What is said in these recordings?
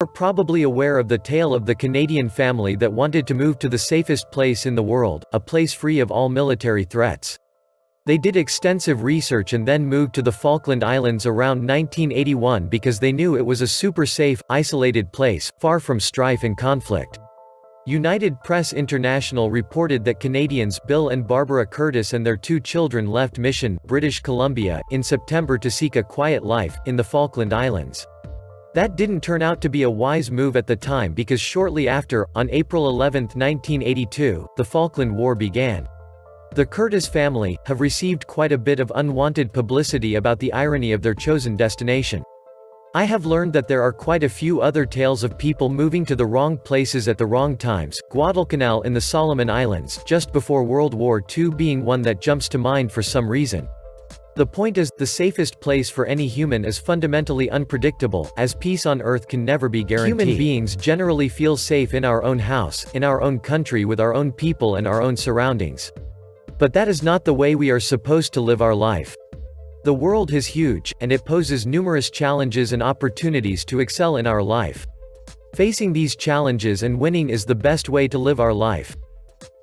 are probably aware of the tale of the Canadian family that wanted to move to the safest place in the world, a place free of all military threats. They did extensive research and then moved to the Falkland Islands around 1981 because they knew it was a super safe, isolated place, far from strife and conflict. United Press International reported that Canadians Bill and Barbara Curtis and their two children left Mission, British Columbia, in September to seek a quiet life, in the Falkland Islands. That didn't turn out to be a wise move at the time because shortly after, on April 11, 1982, the Falkland War began. The Curtis family, have received quite a bit of unwanted publicity about the irony of their chosen destination. I have learned that there are quite a few other tales of people moving to the wrong places at the wrong times, Guadalcanal in the Solomon Islands, just before World War II being one that jumps to mind for some reason. The point is, the safest place for any human is fundamentally unpredictable, as peace on earth can never be guaranteed. Human beings generally feel safe in our own house, in our own country with our own people and our own surroundings. But that is not the way we are supposed to live our life. The world is huge, and it poses numerous challenges and opportunities to excel in our life. Facing these challenges and winning is the best way to live our life.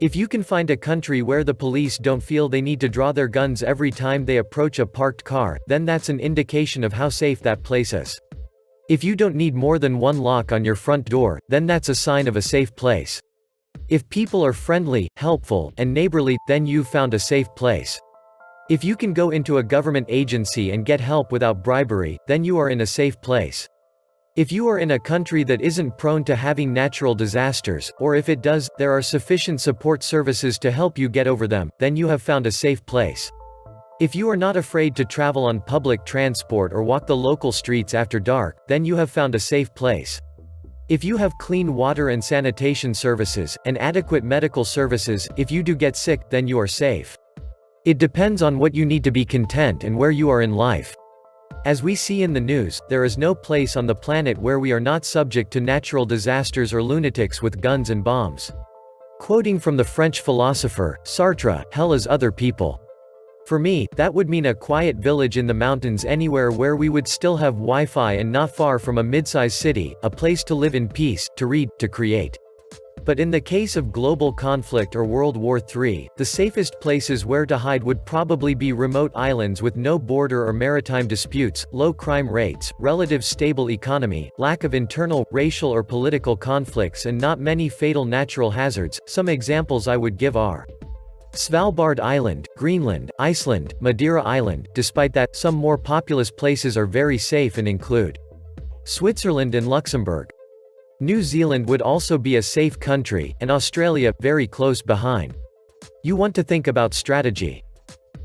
If you can find a country where the police don't feel they need to draw their guns every time they approach a parked car, then that's an indication of how safe that place is. If you don't need more than one lock on your front door, then that's a sign of a safe place. If people are friendly, helpful, and neighborly, then you've found a safe place. If you can go into a government agency and get help without bribery, then you are in a safe place. If you are in a country that isn't prone to having natural disasters, or if it does, there are sufficient support services to help you get over them, then you have found a safe place. If you are not afraid to travel on public transport or walk the local streets after dark, then you have found a safe place. If you have clean water and sanitation services, and adequate medical services, if you do get sick, then you are safe. It depends on what you need to be content and where you are in life. As we see in the news, there is no place on the planet where we are not subject to natural disasters or lunatics with guns and bombs. Quoting from the French philosopher, Sartre, hell is other people. For me, that would mean a quiet village in the mountains anywhere where we would still have Wi-Fi and not far from a mid-sized city, a place to live in peace, to read, to create. But in the case of global conflict or World War III, the safest places where to hide would probably be remote islands with no border or maritime disputes, low crime rates, relative stable economy, lack of internal, racial or political conflicts and not many fatal natural hazards. Some examples I would give are Svalbard Island, Greenland, Iceland, Madeira Island, despite that, some more populous places are very safe and include Switzerland and Luxembourg. New Zealand would also be a safe country, and Australia, very close behind. You want to think about strategy.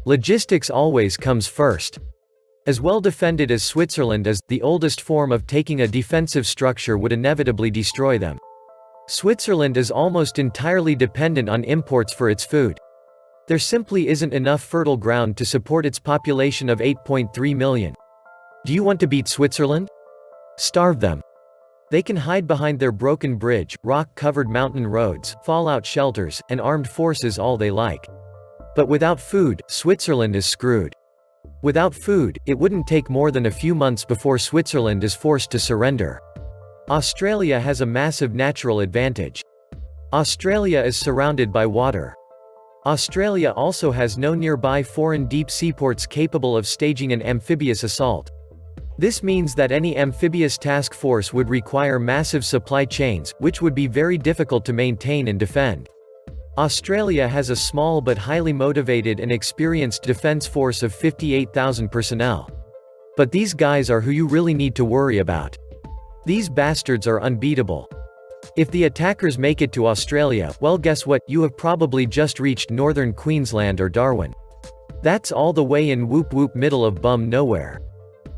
Logistics always comes first. As well defended as Switzerland is, the oldest form of taking a defensive structure would inevitably destroy them. Switzerland is almost entirely dependent on imports for its food. There simply isn't enough fertile ground to support its population of 8.3 million. Do you want to beat Switzerland? Starve them. They can hide behind their broken bridge, rock-covered mountain roads, fallout shelters, and armed forces all they like. But without food, Switzerland is screwed. Without food, it wouldn't take more than a few months before Switzerland is forced to surrender. Australia has a massive natural advantage. Australia is surrounded by water. Australia also has no nearby foreign deep seaports capable of staging an amphibious assault. This means that any amphibious task force would require massive supply chains, which would be very difficult to maintain and defend. Australia has a small but highly motivated and experienced defense force of 58,000 personnel. But these guys are who you really need to worry about. These bastards are unbeatable. If the attackers make it to Australia, well guess what, you have probably just reached northern Queensland or Darwin. That's all the way in whoop whoop middle of bum nowhere.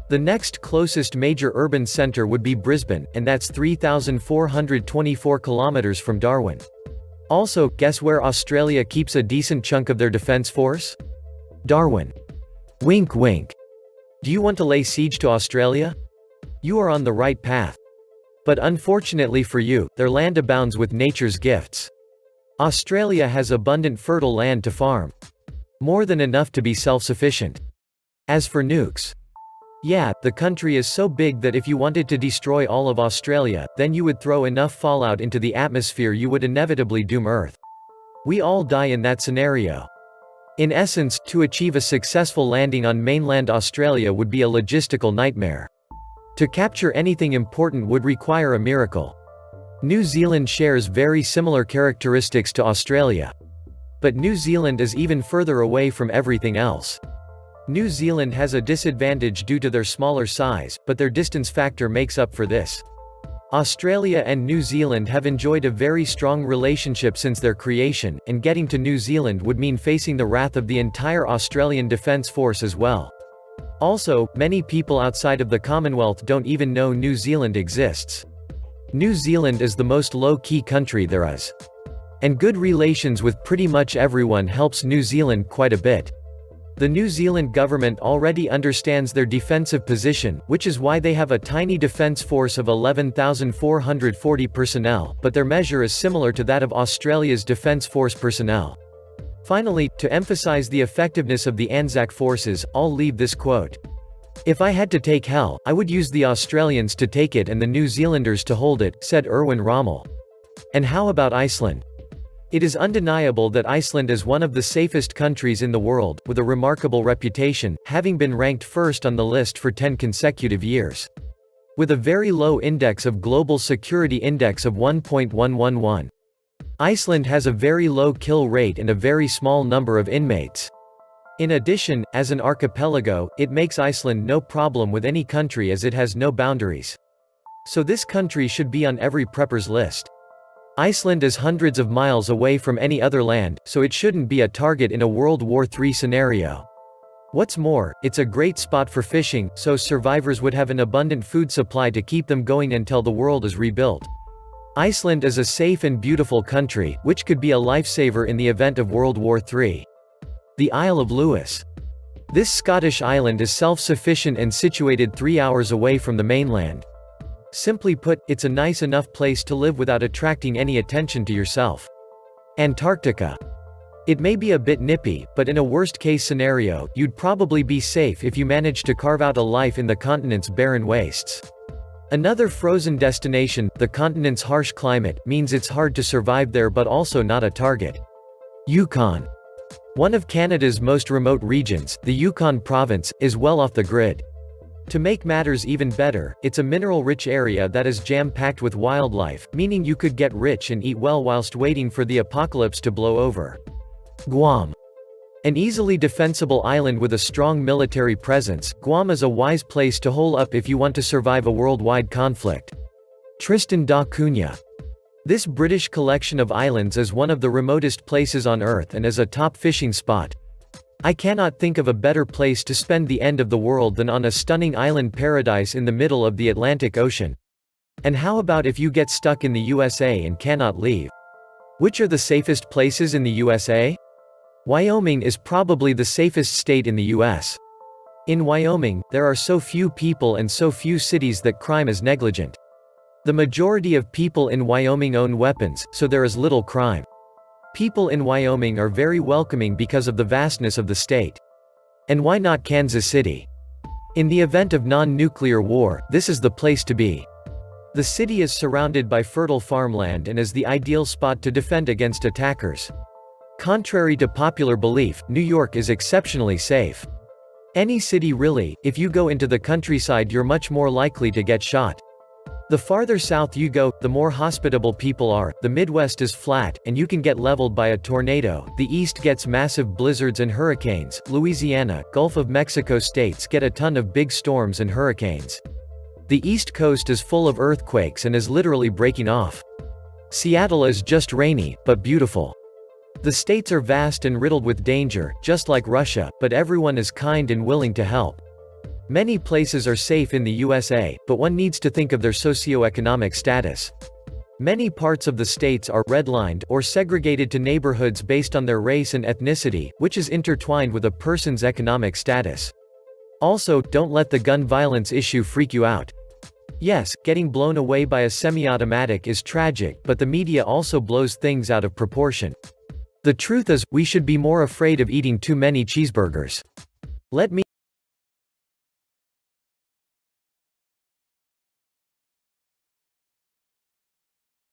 The next closest major urban center would be Brisbane, and that's 3,424 kilometers from Darwin. Also, guess where Australia keeps a decent chunk of their defense force? Darwin. Wink wink. Do you want to lay siege to Australia? You are on the right path. But unfortunately for you, their land abounds with nature's gifts. Australia has abundant fertile land to farm. More than enough to be self-sufficient. As for nukes. Yeah, the country is so big that if you wanted to destroy all of Australia, then you would throw enough fallout into the atmosphere you would inevitably doom Earth. We all die in that scenario. In essence, to achieve a successful landing on mainland Australia would be a logistical nightmare. To capture anything important would require a miracle. New Zealand shares very similar characteristics to Australia. But New Zealand is even further away from everything else. New Zealand has a disadvantage due to their smaller size, but their distance factor makes up for this. Australia and New Zealand have enjoyed a very strong relationship since their creation, and getting to New Zealand would mean facing the wrath of the entire Australian Defence Force as well. Also, many people outside of the Commonwealth don't even know New Zealand exists. New Zealand is the most low-key country there is. And good relations with pretty much everyone helps New Zealand quite a bit. The New Zealand government already understands their defensive position, which is why they have a tiny defence force of 11,440 personnel, but their measure is similar to that of Australia's Defence Force personnel. Finally, to emphasize the effectiveness of the Anzac forces, I'll leave this quote. If I had to take hell, I would use the Australians to take it and the New Zealanders to hold it, said Erwin Rommel. And how about Iceland? It is undeniable that Iceland is one of the safest countries in the world, with a remarkable reputation, having been ranked first on the list for 10 consecutive years. With a very low index of Global Security Index of 1.111. Iceland has a very low kill rate and a very small number of inmates. In addition, as an archipelago, it makes Iceland no problem with any country as it has no boundaries. So this country should be on every prepper's list. Iceland is hundreds of miles away from any other land, so it shouldn't be a target in a World War III scenario. What's more, it's a great spot for fishing, so survivors would have an abundant food supply to keep them going until the world is rebuilt. Iceland is a safe and beautiful country, which could be a lifesaver in the event of World War III. The Isle of Lewis. This Scottish island is self-sufficient and situated three hours away from the mainland. Simply put, it's a nice enough place to live without attracting any attention to yourself. Antarctica. It may be a bit nippy, but in a worst-case scenario, you'd probably be safe if you managed to carve out a life in the continent's barren wastes. Another frozen destination, the continent's harsh climate, means it's hard to survive there but also not a target. Yukon. One of Canada's most remote regions, the Yukon province, is well off the grid. To make matters even better, it's a mineral-rich area that is jam-packed with wildlife, meaning you could get rich and eat well whilst waiting for the apocalypse to blow over. Guam. An easily defensible island with a strong military presence, Guam is a wise place to hole up if you want to survive a worldwide conflict. Tristan da Cunha. This British collection of islands is one of the remotest places on Earth and is a top fishing spot, I cannot think of a better place to spend the end of the world than on a stunning island paradise in the middle of the Atlantic Ocean. And how about if you get stuck in the USA and cannot leave? Which are the safest places in the USA? Wyoming is probably the safest state in the US. In Wyoming, there are so few people and so few cities that crime is negligent. The majority of people in Wyoming own weapons, so there is little crime. People in Wyoming are very welcoming because of the vastness of the state. And why not Kansas City? In the event of non-nuclear war, this is the place to be. The city is surrounded by fertile farmland and is the ideal spot to defend against attackers. Contrary to popular belief, New York is exceptionally safe. Any city really, if you go into the countryside you're much more likely to get shot. The farther south you go, the more hospitable people are, the Midwest is flat, and you can get leveled by a tornado, the East gets massive blizzards and hurricanes, Louisiana, Gulf of Mexico states get a ton of big storms and hurricanes. The East Coast is full of earthquakes and is literally breaking off. Seattle is just rainy, but beautiful. The states are vast and riddled with danger, just like Russia, but everyone is kind and willing to help. Many places are safe in the USA, but one needs to think of their socioeconomic status. Many parts of the states are redlined or segregated to neighborhoods based on their race and ethnicity, which is intertwined with a person's economic status. Also, don't let the gun violence issue freak you out. Yes, getting blown away by a semi-automatic is tragic, but the media also blows things out of proportion. The truth is, we should be more afraid of eating too many cheeseburgers. Let me